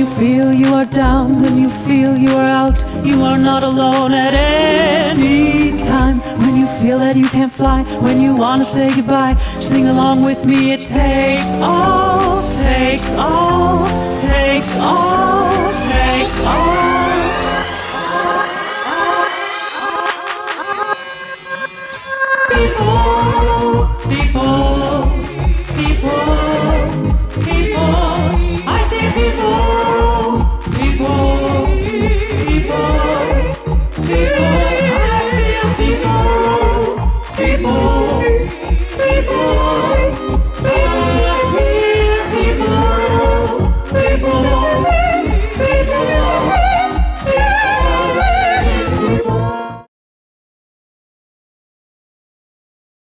you feel you are down, when you feel you are out, you are not alone at any time. When you feel that you can't fly, when you wanna say goodbye, sing along with me. It takes all, takes all, takes all, takes all. People, People.